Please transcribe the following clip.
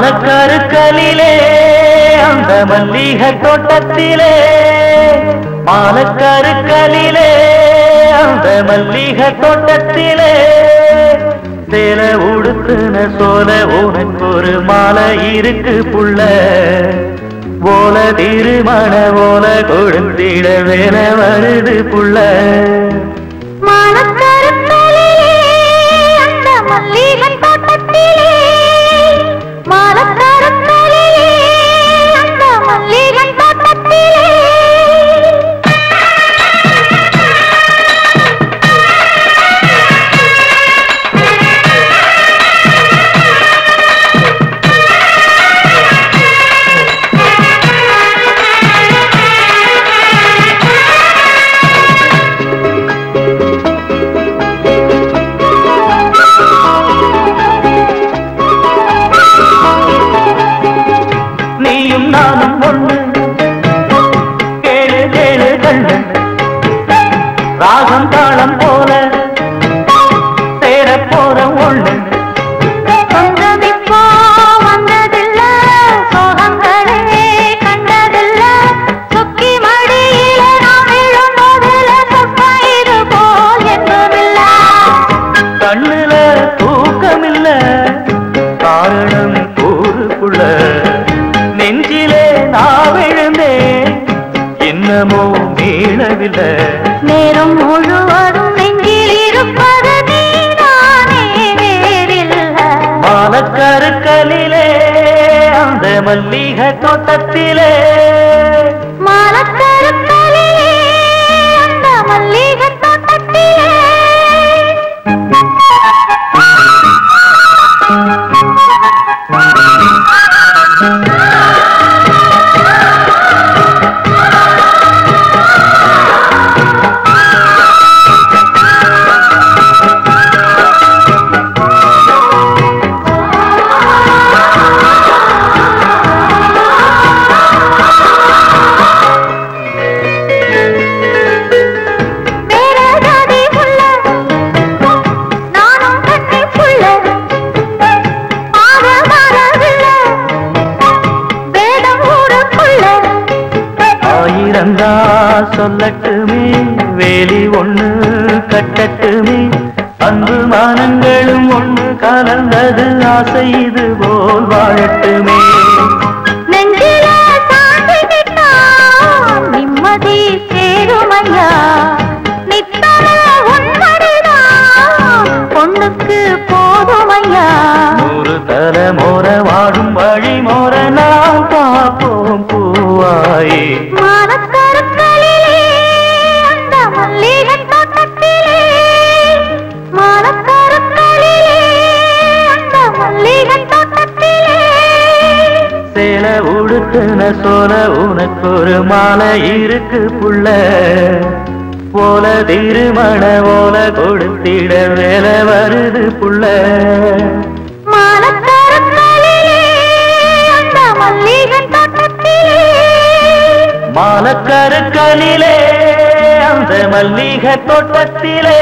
பாலக்கருக்கலிலே அந்த மல்லிகை தோட்டத்திலே. பாலக்கருக்கலிலே அந்த மல்லிகை தோட்டத்திலே. சேல உடுத்துன சோல உனக்கு ஒரு மாலை இருக்கு புள்ள. ஓல திருமண ஓல கொடுத்திட வேலை வருது புள்ள. மாலக்கா ராகம் தாளம் போல மல்லிகை தோட்டத்திலே மாலக்கருத்தலிலே ஆயிரந்தா சொல்லட்டுமே. வேலி ஒண்ணு கட்டட்டுமே. அன்பு மானங்களும் ஒண்ணு கலந்தது ஆசை இது போல் வாழட்டுமே நிம்மதி சேருமையா. பொண்ணுக்கு போதுமையா. நூறு தலைமுற வாழும் வழிமுற நாம் பார்ப்போம் பூவாயே. சேல உடுத்துன சோல உனக்கு ஒரு மாலை இருக்கு புள்ள. போல திருமண ஓல கொடுத்திட வேலை வருது புள்ள. மானக்கருக்களிலே அந்த மாலக்கருக்கலிலே அந்த மல்லிகை தோட்டத்திலே.